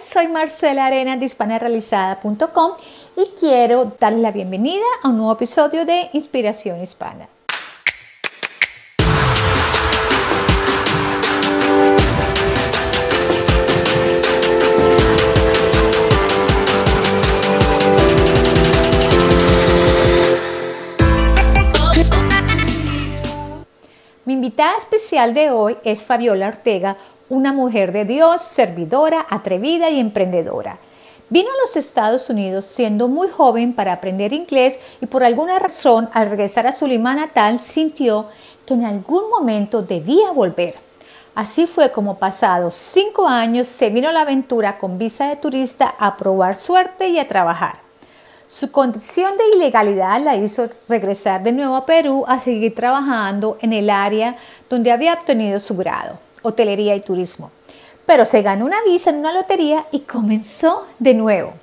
Soy Marcela Arena de hispanarealizada.com y quiero darle la bienvenida a un nuevo episodio de Inspiración Hispana. Mi invitada especial de hoy es Fabiola Ortega, una mujer de Dios, servidora, atrevida y emprendedora. Vino a los Estados Unidos siendo muy joven para aprender inglés y por alguna razón al regresar a su Lima natal sintió que en algún momento debía volver. Así fue como pasados cinco años se vino a la aventura con visa de turista a probar suerte y a trabajar. Su condición de ilegalidad la hizo regresar de nuevo a Perú a seguir trabajando en el área donde había obtenido su grado hotelería y turismo. Pero se ganó una visa en una lotería y comenzó de nuevo.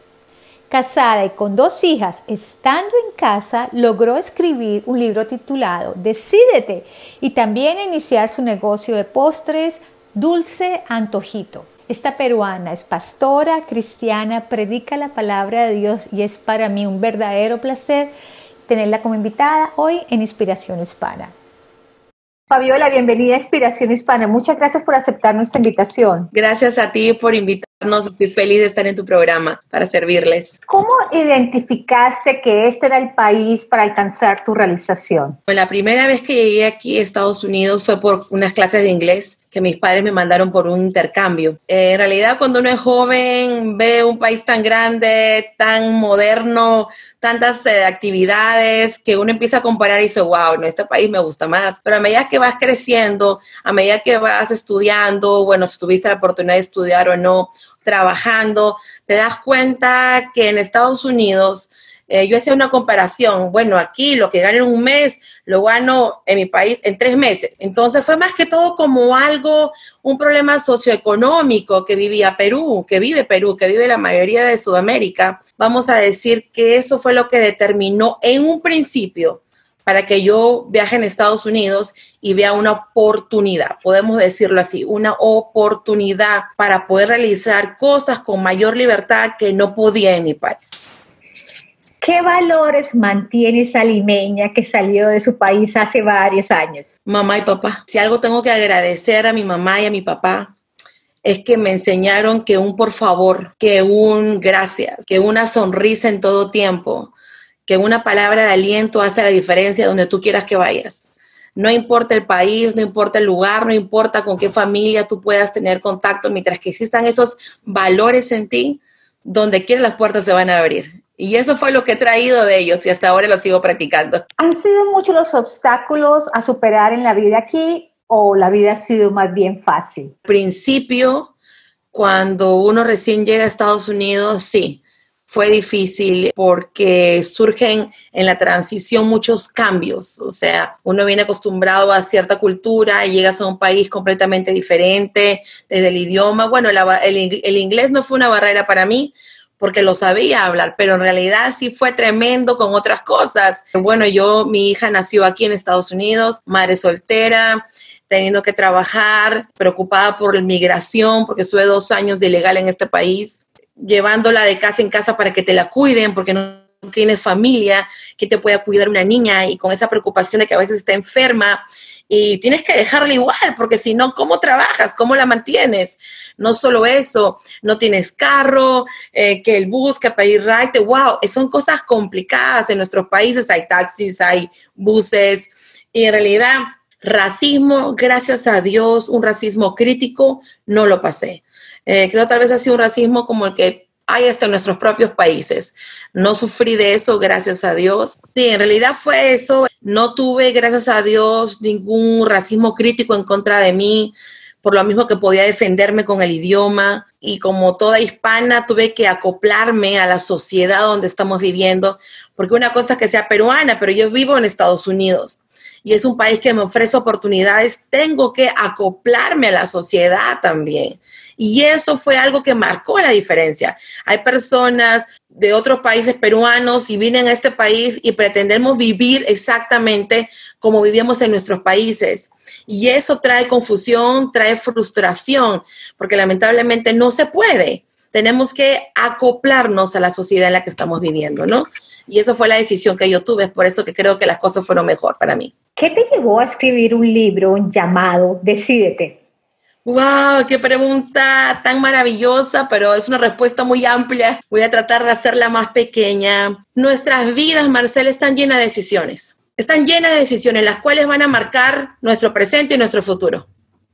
Casada y con dos hijas, estando en casa, logró escribir un libro titulado Decídete y también iniciar su negocio de postres Dulce Antojito. Esta peruana es pastora, cristiana, predica la palabra de Dios y es para mí un verdadero placer tenerla como invitada hoy en Inspiración Hispana. Fabiola, bienvenida a Inspiración Hispana. Muchas gracias por aceptar nuestra invitación. Gracias a ti por invitarnos. Estoy feliz de estar en tu programa para servirles. ¿Cómo identificaste que este era el país para alcanzar tu realización? Pues la primera vez que llegué aquí a Estados Unidos fue por unas clases de inglés que mis padres me mandaron por un intercambio. Eh, en realidad, cuando uno es joven, ve un país tan grande, tan moderno, tantas eh, actividades, que uno empieza a comparar y dice, wow, no, este país me gusta más. Pero a medida que vas creciendo, a medida que vas estudiando, bueno, si tuviste la oportunidad de estudiar o no, trabajando, te das cuenta que en Estados Unidos, eh, yo hacía una comparación, bueno, aquí lo que gano en un mes, lo gano en mi país en tres meses. Entonces fue más que todo como algo, un problema socioeconómico que vivía Perú, que vive Perú, que vive la mayoría de Sudamérica. Vamos a decir que eso fue lo que determinó en un principio para que yo viaje en Estados Unidos y vea una oportunidad, podemos decirlo así, una oportunidad para poder realizar cosas con mayor libertad que no podía en mi país. ¿Qué valores mantiene esa limeña que salió de su país hace varios años? Mamá y papá. Si algo tengo que agradecer a mi mamá y a mi papá es que me enseñaron que un por favor, que un gracias, que una sonrisa en todo tiempo, que una palabra de aliento hace la diferencia donde tú quieras que vayas. No importa el país, no importa el lugar, no importa con qué familia tú puedas tener contacto, mientras que existan esos valores en ti, donde quiera las puertas se van a abrir. Y eso fue lo que he traído de ellos y hasta ahora lo sigo practicando. ¿Han sido muchos los obstáculos a superar en la vida aquí o la vida ha sido más bien fácil? Al principio, cuando uno recién llega a Estados Unidos, sí, fue difícil porque surgen en la transición muchos cambios. O sea, uno viene acostumbrado a cierta cultura y llegas a un país completamente diferente desde el idioma. Bueno, el, el inglés no fue una barrera para mí porque lo sabía hablar, pero en realidad sí fue tremendo con otras cosas. Bueno, yo, mi hija nació aquí en Estados Unidos, madre soltera, teniendo que trabajar, preocupada por la migración, porque estuve dos años de ilegal en este país, llevándola de casa en casa para que te la cuiden, porque no tienes familia que te pueda cuidar una niña y con esa preocupación de que a veces está enferma y tienes que dejarla igual, porque si no, ¿cómo trabajas? ¿Cómo la mantienes? No solo eso, no tienes carro, eh, que el bus, que pedir ride, wow, son cosas complicadas en nuestros países, hay taxis, hay buses y en realidad racismo, gracias a Dios, un racismo crítico, no lo pasé. Eh, creo tal vez ha sido un racismo como el que hay hasta en nuestros propios países. No sufrí de eso, gracias a Dios. Sí, en realidad fue eso. No tuve, gracias a Dios, ningún racismo crítico en contra de mí, por lo mismo que podía defenderme con el idioma. Y como toda hispana, tuve que acoplarme a la sociedad donde estamos viviendo, porque una cosa es que sea peruana, pero yo vivo en Estados Unidos y es un país que me ofrece oportunidades, tengo que acoplarme a la sociedad también. Y eso fue algo que marcó la diferencia. Hay personas de otros países peruanos y vienen a este país y pretendemos vivir exactamente como vivíamos en nuestros países. Y eso trae confusión, trae frustración, porque lamentablemente no se puede. tenemos que acoplarnos a la sociedad en la que estamos viviendo, ¿no? Y eso fue la decisión que yo tuve, es por eso que creo que las cosas fueron mejor para mí. ¿Qué te llevó a escribir un libro llamado Decídete? ¡Wow! ¡Qué pregunta tan maravillosa! Pero es una respuesta muy amplia. Voy a tratar de hacerla más pequeña. Nuestras vidas, Marcel, están llenas de decisiones. Están llenas de decisiones, las cuales van a marcar nuestro presente y nuestro futuro.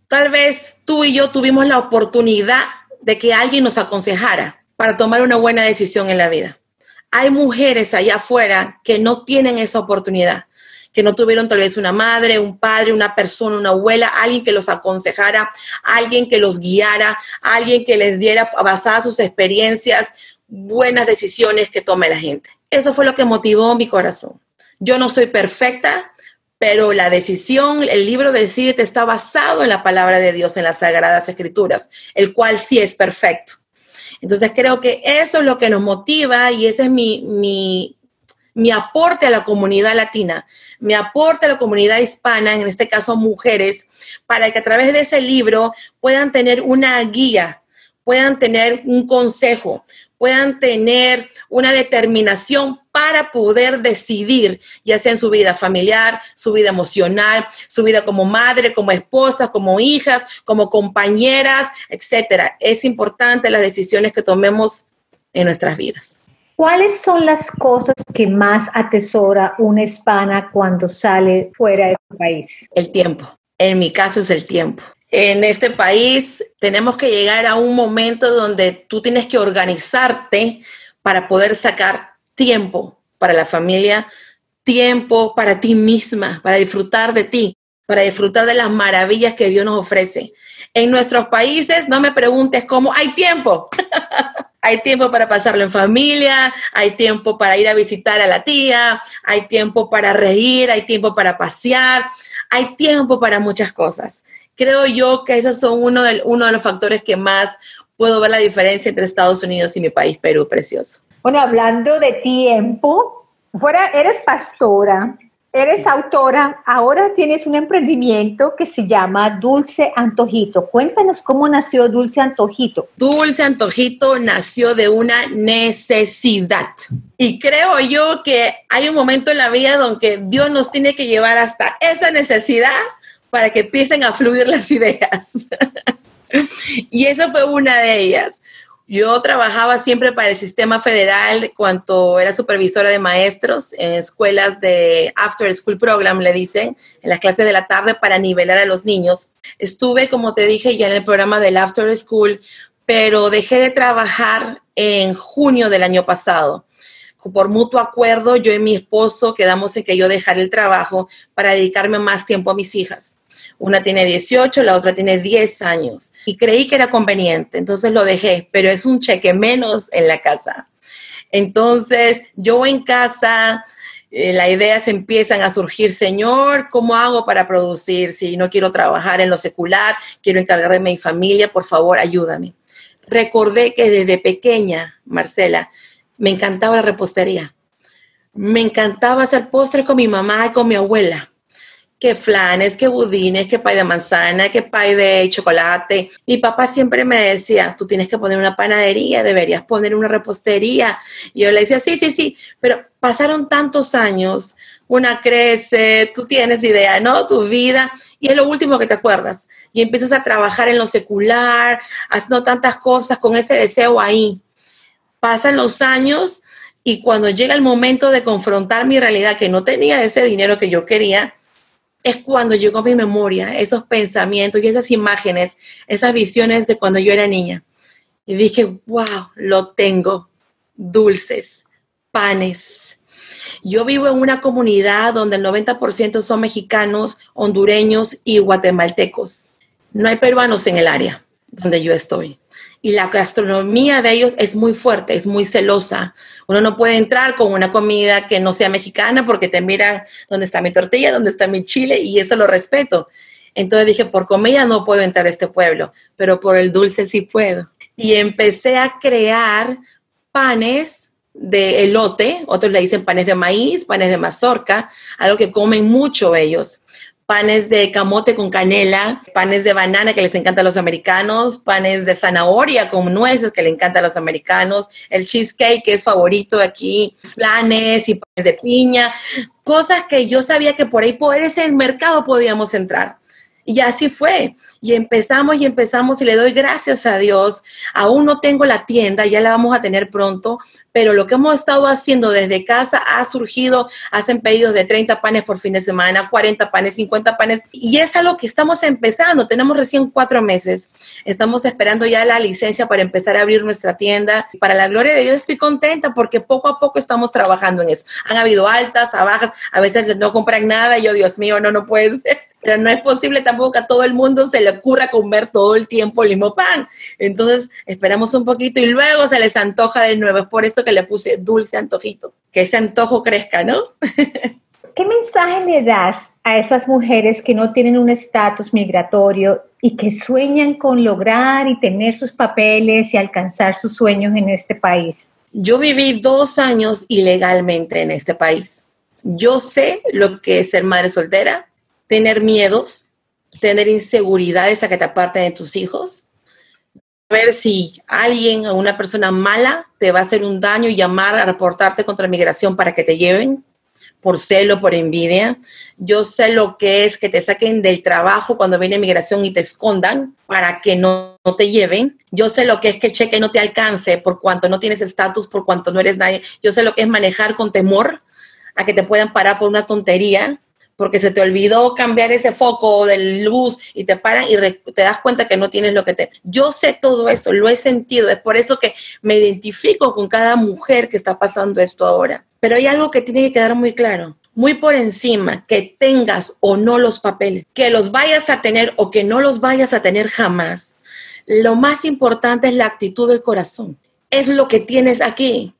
Tal vez tú y yo tuvimos la oportunidad de que alguien nos aconsejara para tomar una buena decisión en la vida. Hay mujeres allá afuera que no tienen esa oportunidad, que no tuvieron tal vez una madre, un padre, una persona, una abuela, alguien que los aconsejara, alguien que los guiara, alguien que les diera, basada sus experiencias, buenas decisiones que tome la gente. Eso fue lo que motivó mi corazón. Yo no soy perfecta, pero la decisión, el libro de Decídete está basado en la palabra de Dios, en las sagradas escrituras, el cual sí es perfecto. Entonces creo que eso es lo que nos motiva y ese es mi, mi, mi aporte a la comunidad latina, mi aporte a la comunidad hispana, en este caso mujeres, para que a través de ese libro puedan tener una guía, puedan tener un consejo, puedan tener una determinación para poder decidir, ya sea en su vida familiar, su vida emocional, su vida como madre, como esposa, como hijas, como compañeras, etcétera. Es importante las decisiones que tomemos en nuestras vidas. ¿Cuáles son las cosas que más atesora una hispana cuando sale fuera de su país? El tiempo. En mi caso es el tiempo en este país tenemos que llegar a un momento donde tú tienes que organizarte para poder sacar tiempo para la familia, tiempo para ti misma, para disfrutar de ti, para disfrutar de las maravillas que Dios nos ofrece. En nuestros países, no me preguntes cómo, hay tiempo. hay tiempo para pasarlo en familia, hay tiempo para ir a visitar a la tía, hay tiempo para reír, hay tiempo para pasear, hay tiempo para muchas cosas creo yo que esos son uno de, uno de los factores que más puedo ver la diferencia entre Estados Unidos y mi país, Perú, precioso. Bueno, hablando de tiempo, fuera, eres pastora, eres autora, ahora tienes un emprendimiento que se llama Dulce Antojito. Cuéntanos cómo nació Dulce Antojito. Dulce Antojito nació de una necesidad. Y creo yo que hay un momento en la vida donde Dios nos tiene que llevar hasta esa necesidad para que empiecen a fluir las ideas. y esa fue una de ellas. Yo trabajaba siempre para el sistema federal cuando era supervisora de maestros en escuelas de After School Program, le dicen, en las clases de la tarde para nivelar a los niños. Estuve, como te dije, ya en el programa del After School, pero dejé de trabajar en junio del año pasado. Por mutuo acuerdo, yo y mi esposo quedamos en que yo dejara el trabajo para dedicarme más tiempo a mis hijas. Una tiene 18, la otra tiene 10 años. Y creí que era conveniente, entonces lo dejé, pero es un cheque menos en la casa. Entonces, yo en casa, eh, las ideas empiezan a surgir, Señor, ¿cómo hago para producir? Si no quiero trabajar en lo secular, quiero encargarme de mi familia, por favor, ayúdame. Recordé que desde pequeña, Marcela, me encantaba la repostería. Me encantaba hacer postres con mi mamá y con mi abuela que flanes, que budines, que pay de manzana, que pay de chocolate. Mi papá siempre me decía, tú tienes que poner una panadería, deberías poner una repostería. Y yo le decía, sí, sí, sí, pero pasaron tantos años, una crece, tú tienes idea, ¿no? Tu vida, y es lo último que te acuerdas. Y empiezas a trabajar en lo secular, haciendo tantas cosas con ese deseo ahí. Pasan los años y cuando llega el momento de confrontar mi realidad, que no tenía ese dinero que yo quería, es cuando llegó mi memoria esos pensamientos y esas imágenes, esas visiones de cuando yo era niña. Y dije, wow, lo tengo, dulces, panes. Yo vivo en una comunidad donde el 90% son mexicanos, hondureños y guatemaltecos. No hay peruanos en el área donde yo estoy y la gastronomía de ellos es muy fuerte, es muy celosa. Uno no puede entrar con una comida que no sea mexicana porque te miran dónde está mi tortilla, dónde está mi chile y eso lo respeto. Entonces dije, por comida no puedo entrar a este pueblo, pero por el dulce sí puedo. Y empecé a crear panes de elote, otros le dicen panes de maíz, panes de mazorca, algo que comen mucho ellos panes de camote con canela, panes de banana que les encanta a los americanos, panes de zanahoria con nueces que le encanta a los americanos, el cheesecake que es favorito aquí, planes y panes de piña, cosas que yo sabía que por ahí por ese mercado podíamos entrar. Y así fue. Y empezamos y empezamos y le doy gracias a Dios. Aún no tengo la tienda, ya la vamos a tener pronto, pero lo que hemos estado haciendo desde casa ha surgido, hacen pedidos de 30 panes por fin de semana, 40 panes, 50 panes, y es algo que estamos empezando. Tenemos recién cuatro meses. Estamos esperando ya la licencia para empezar a abrir nuestra tienda. Para la gloria de Dios estoy contenta porque poco a poco estamos trabajando en eso. Han habido altas, a bajas, a veces no compran nada y yo, Dios mío, no, no puede ser pero no es posible tampoco que a todo el mundo se le ocurra comer todo el tiempo el mismo pan. Entonces, esperamos un poquito y luego se les antoja de nuevo. Es por eso que le puse dulce antojito, que ese antojo crezca, ¿no? ¿Qué mensaje le das a esas mujeres que no tienen un estatus migratorio y que sueñan con lograr y tener sus papeles y alcanzar sus sueños en este país? Yo viví dos años ilegalmente en este país. Yo sé lo que es ser madre soltera, tener miedos, tener inseguridades a que te aparten de tus hijos, ver si alguien o una persona mala te va a hacer un daño y llamar a reportarte contra migración para que te lleven por celo, por envidia. Yo sé lo que es que te saquen del trabajo cuando viene migración y te escondan para que no, no te lleven. Yo sé lo que es que el cheque no te alcance por cuanto no tienes estatus, por cuanto no eres nadie. Yo sé lo que es manejar con temor a que te puedan parar por una tontería porque se te olvidó cambiar ese foco del luz y te paran y te das cuenta que no tienes lo que te... Yo sé todo eso, lo he sentido, es por eso que me identifico con cada mujer que está pasando esto ahora. Pero hay algo que tiene que quedar muy claro, muy por encima, que tengas o no los papeles, que los vayas a tener o que no los vayas a tener jamás. Lo más importante es la actitud del corazón. Es lo que tienes aquí,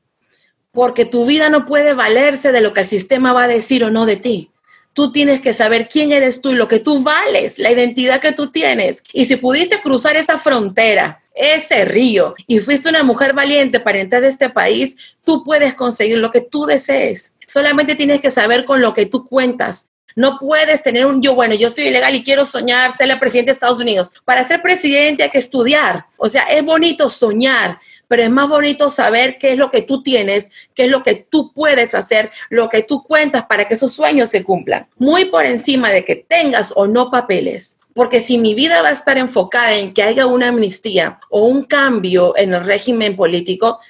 porque tu vida no puede valerse de lo que el sistema va a decir o no de ti tú tienes que saber quién eres tú y lo que tú vales, la identidad que tú tienes. Y si pudiste cruzar esa frontera, ese río, y fuiste una mujer valiente para entrar a este país, tú puedes conseguir lo que tú desees. Solamente tienes que saber con lo que tú cuentas. No puedes tener un yo, bueno, yo soy ilegal y quiero soñar ser la presidenta de Estados Unidos. Para ser presidente hay que estudiar. O sea, es bonito soñar, pero es más bonito saber qué es lo que tú tienes, qué es lo que tú puedes hacer, lo que tú cuentas para que esos sueños se cumplan. Muy por encima de que tengas o no papeles. Porque si mi vida va a estar enfocada en que haya una amnistía o un cambio en el régimen político,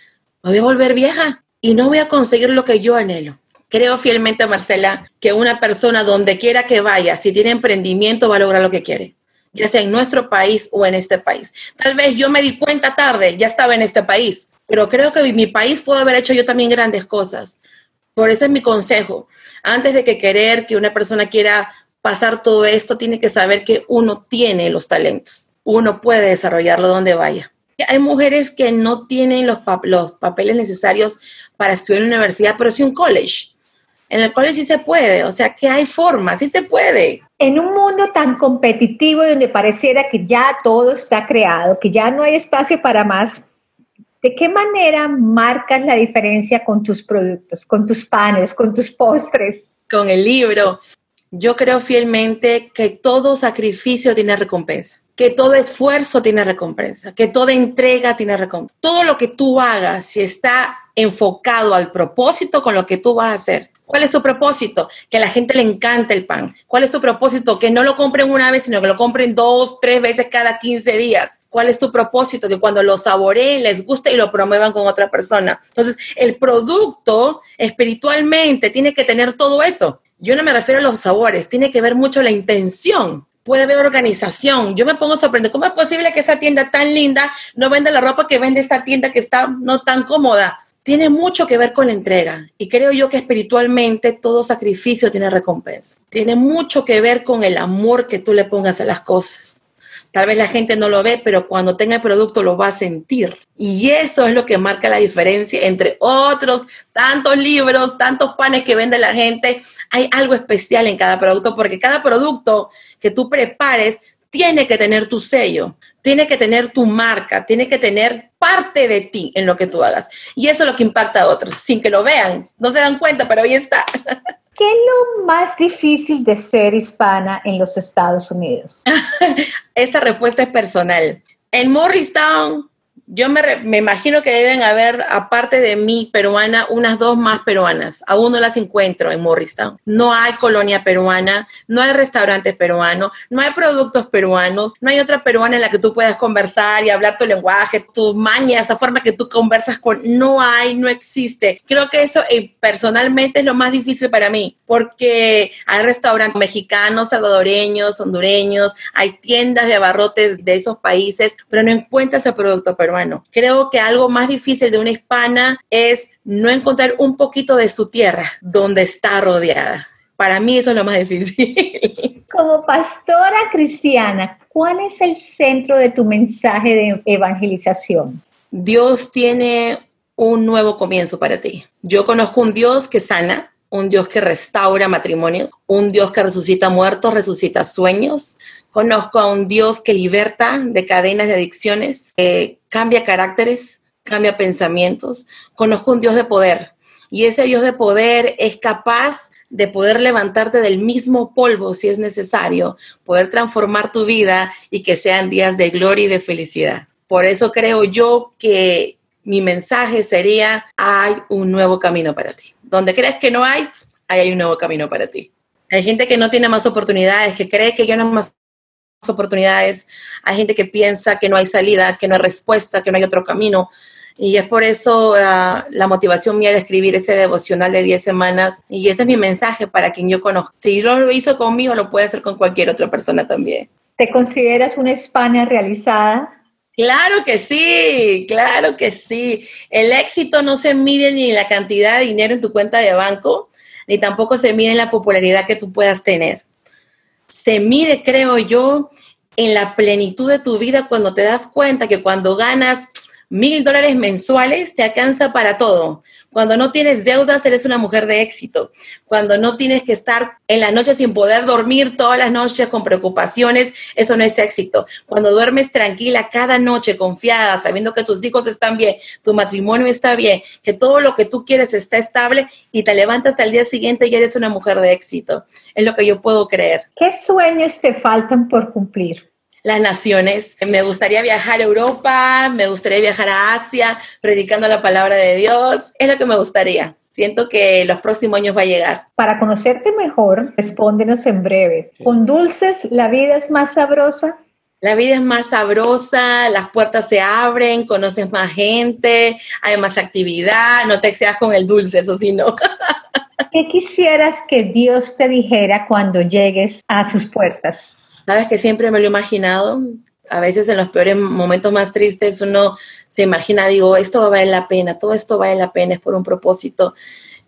me voy a volver vieja y no voy a conseguir lo que yo anhelo. Creo fielmente, Marcela, que una persona donde quiera que vaya, si tiene emprendimiento, va a lograr lo que quiere, ya sea en nuestro país o en este país. Tal vez yo me di cuenta tarde, ya estaba en este país, pero creo que mi país pudo haber hecho yo también grandes cosas. Por eso es mi consejo. Antes de que querer que una persona quiera pasar todo esto, tiene que saber que uno tiene los talentos. Uno puede desarrollarlo donde vaya. Hay mujeres que no tienen los, los papeles necesarios para estudiar en la universidad, pero sí un college. En el colegio sí se puede, o sea que hay formas, sí se puede. En un mundo tan competitivo donde pareciera que ya todo está creado, que ya no hay espacio para más, ¿de qué manera marcas la diferencia con tus productos, con tus panes, con tus postres? Con el libro. Yo creo fielmente que todo sacrificio tiene recompensa, que todo esfuerzo tiene recompensa, que toda entrega tiene recompensa. Todo lo que tú hagas, si está enfocado al propósito con lo que tú vas a hacer, ¿Cuál es tu propósito? Que a la gente le encanta el pan. ¿Cuál es tu propósito? Que no lo compren una vez, sino que lo compren dos, tres veces cada 15 días. ¿Cuál es tu propósito? Que cuando lo saboreen les guste y lo promuevan con otra persona. Entonces, el producto espiritualmente tiene que tener todo eso. Yo no me refiero a los sabores, tiene que ver mucho la intención. Puede haber organización. Yo me pongo a sorprender. ¿Cómo es posible que esa tienda tan linda no venda la ropa que vende esta tienda que está no tan cómoda? Tiene mucho que ver con la entrega y creo yo que espiritualmente todo sacrificio tiene recompensa. Tiene mucho que ver con el amor que tú le pongas a las cosas. Tal vez la gente no lo ve, pero cuando tenga el producto lo va a sentir. Y eso es lo que marca la diferencia entre otros tantos libros, tantos panes que vende la gente. Hay algo especial en cada producto porque cada producto que tú prepares tiene que tener tu sello, tiene que tener tu marca, tiene que tener parte de ti en lo que tú hagas. Y eso es lo que impacta a otros, sin que lo vean, no se dan cuenta, pero ahí está. ¿Qué es lo más difícil de ser hispana en los Estados Unidos? Esta respuesta es personal. En Morristown yo me, me, imagino que deben haber, aparte de mí peruana, unas dos más peruanas. Aún no las encuentro en Morristown. No hay colonia peruana, no hay restaurante peruano, no hay productos peruanos, no hay otra peruana en la que tú puedas conversar y hablar tu lenguaje, tus mañas, esa forma que tú conversas con. No hay, no existe. Creo que eso eh, personalmente es lo más difícil para mí, porque hay restaurantes mexicanos, salvadoreños, hondureños, hay tiendas de abarrotes de esos países, pero no encuentras el producto peruano Creo que algo más difícil de una hispana es no encontrar un poquito de su tierra donde está rodeada. Para mí eso es lo más difícil. Como pastora cristiana, ¿cuál es el centro de tu mensaje de evangelización? Dios tiene un nuevo comienzo para ti. Yo conozco un Dios que sana, un Dios que restaura matrimonio, un Dios que resucita muertos, resucita sueños. Conozco a un Dios que liberta de cadenas de adicciones, que cambia caracteres, cambia pensamientos. Conozco un Dios de poder y ese Dios de poder es capaz de poder levantarte del mismo polvo si es necesario, poder transformar tu vida y que sean días de gloria y de felicidad. Por eso creo yo que mi mensaje sería, hay un nuevo camino para ti. Donde crees que no hay, ahí hay un nuevo camino para ti. Hay gente que no tiene más oportunidades, que cree que no hay más oportunidades. Hay gente que piensa que no hay salida, que no hay respuesta, que no hay otro camino. Y es por eso ah, la motivación mía de escribir ese devocional de 10 semanas. Y ese es mi mensaje para quien yo conozco. Si lo hizo conmigo, lo puede hacer con cualquier otra persona también. ¿Te consideras una España realizada? Claro que sí, claro que sí. El éxito no se mide ni en la cantidad de dinero en tu cuenta de banco, ni tampoco se mide en la popularidad que tú puedas tener. Se mide, creo yo, en la plenitud de tu vida cuando te das cuenta que cuando ganas mil dólares mensuales te alcanza para todo. Cuando no tienes deudas, eres una mujer de éxito. Cuando no tienes que estar en la noche sin poder dormir todas las noches con preocupaciones, eso no es éxito. Cuando duermes tranquila cada noche, confiada, sabiendo que tus hijos están bien, tu matrimonio está bien, que todo lo que tú quieres está estable y te levantas al día siguiente y eres una mujer de éxito. Es lo que yo puedo creer. ¿Qué sueños te faltan por cumplir? Las naciones. Me gustaría viajar a Europa, me gustaría viajar a Asia, predicando la palabra de Dios. Es lo que me gustaría. Siento que los próximos años va a llegar. Para conocerte mejor, respóndenos en breve. ¿Con dulces la vida es más sabrosa? La vida es más sabrosa, las puertas se abren, conoces más gente, hay más actividad, no te excedas con el dulce, eso sí, no. ¿Qué quisieras que Dios te dijera cuando llegues a sus puertas? Sabes que siempre me lo he imaginado. A veces en los peores momentos más tristes uno se imagina, digo, esto va a valer la pena, todo esto vale la pena, es por un propósito.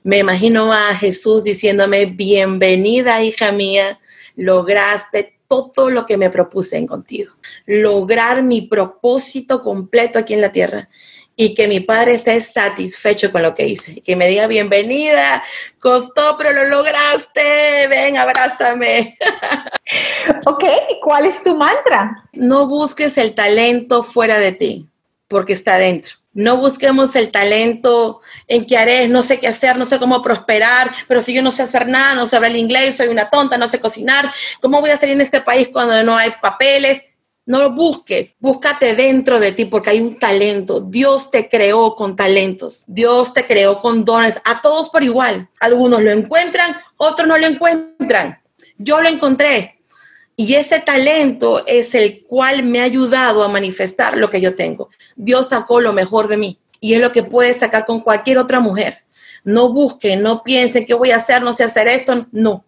Me imagino a Jesús diciéndome, bienvenida hija mía, lograste todo lo que me propuse en contigo, lograr mi propósito completo aquí en la tierra y que mi padre esté satisfecho con lo que hice, que me diga bienvenida, costó, pero lo lograste, ven, abrázame. Ok, ¿cuál es tu mantra? No busques el talento fuera de ti, porque está dentro. No busquemos el talento en qué haré, no sé qué hacer, no sé cómo prosperar, pero si yo no sé hacer nada, no sé hablar el inglés, soy una tonta, no sé cocinar, ¿cómo voy a salir en este país cuando no hay papeles? No lo busques, búscate dentro de ti porque hay un talento. Dios te creó con talentos, Dios te creó con dones, a todos por igual. Algunos lo encuentran, otros no lo encuentran. Yo lo encontré. Y ese talento es el cual me ha ayudado a manifestar lo que yo tengo. Dios sacó lo mejor de mí y es lo que puede sacar con cualquier otra mujer. No busquen, no piensen qué voy a hacer, no sé hacer esto. No.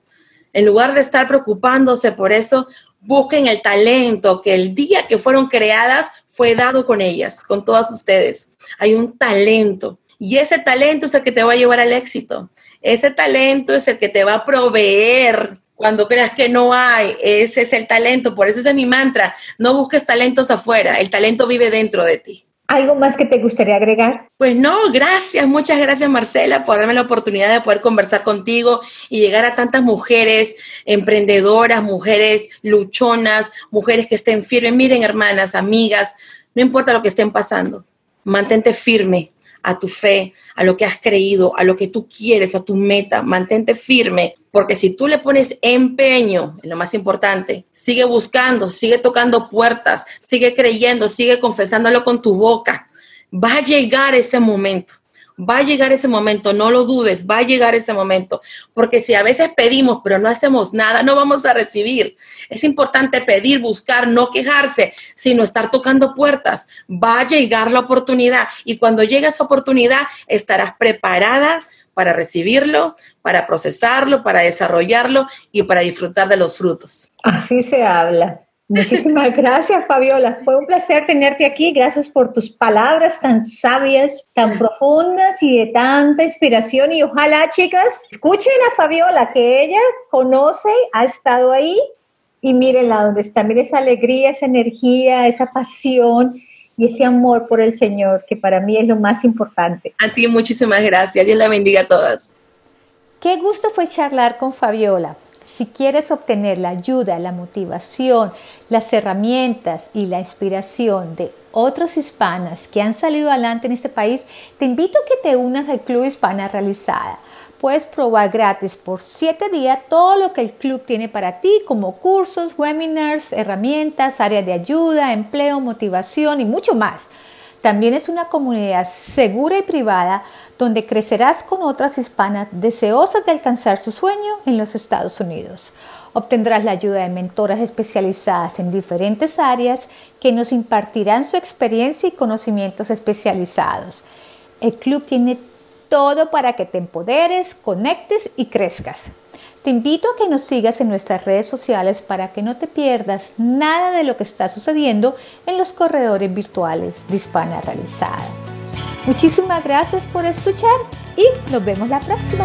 En lugar de estar preocupándose por eso, busquen el talento que el día que fueron creadas fue dado con ellas, con todas ustedes. Hay un talento y ese talento es el que te va a llevar al éxito. Ese talento es el que te va a proveer cuando creas que no hay. Ese es el talento. Por eso es mi mantra. No busques talentos afuera. El talento vive dentro de ti. ¿Algo más que te gustaría agregar? Pues no, gracias, muchas gracias Marcela por darme la oportunidad de poder conversar contigo y llegar a tantas mujeres emprendedoras, mujeres luchonas, mujeres que estén firmes. Miren, hermanas, amigas, no importa lo que estén pasando, mantente firme, a tu fe, a lo que has creído, a lo que tú quieres, a tu meta. Mantente firme, porque si tú le pones empeño, lo más importante, sigue buscando, sigue tocando puertas, sigue creyendo, sigue confesándolo con tu boca. Va a llegar ese momento. Va a llegar ese momento, no lo dudes, va a llegar ese momento, porque si a veces pedimos pero no hacemos nada, no vamos a recibir. Es importante pedir, buscar, no quejarse, sino estar tocando puertas. Va a llegar la oportunidad y cuando llegue esa oportunidad estarás preparada para recibirlo, para procesarlo, para desarrollarlo y para disfrutar de los frutos. Así se habla. Muchísimas gracias, Fabiola. Fue un placer tenerte aquí. Gracias por tus palabras tan sabias, tan profundas y de tanta inspiración. Y ojalá, chicas, escuchen a Fabiola, que ella conoce, ha estado ahí. Y mírenla donde está. Miren esa alegría, esa energía, esa pasión y ese amor por el Señor, que para mí es lo más importante. A ti muchísimas gracias. Dios la bendiga a todas. Qué gusto fue charlar con Fabiola. Si quieres obtener la ayuda, la motivación, las herramientas y la inspiración de otras hispanas que han salido adelante en este país, te invito a que te unas al Club Hispana Realizada. Puedes probar gratis por 7 días todo lo que el club tiene para ti, como cursos, webinars, herramientas, áreas de ayuda, empleo, motivación y mucho más. También es una comunidad segura y privada donde crecerás con otras hispanas deseosas de alcanzar su sueño en los Estados Unidos. Obtendrás la ayuda de mentoras especializadas en diferentes áreas que nos impartirán su experiencia y conocimientos especializados. El club tiene todo para que te empoderes, conectes y crezcas. Te invito a que nos sigas en nuestras redes sociales para que no te pierdas nada de lo que está sucediendo en los corredores virtuales de Hispana Realizada. Muchísimas gracias por escuchar y nos vemos la próxima.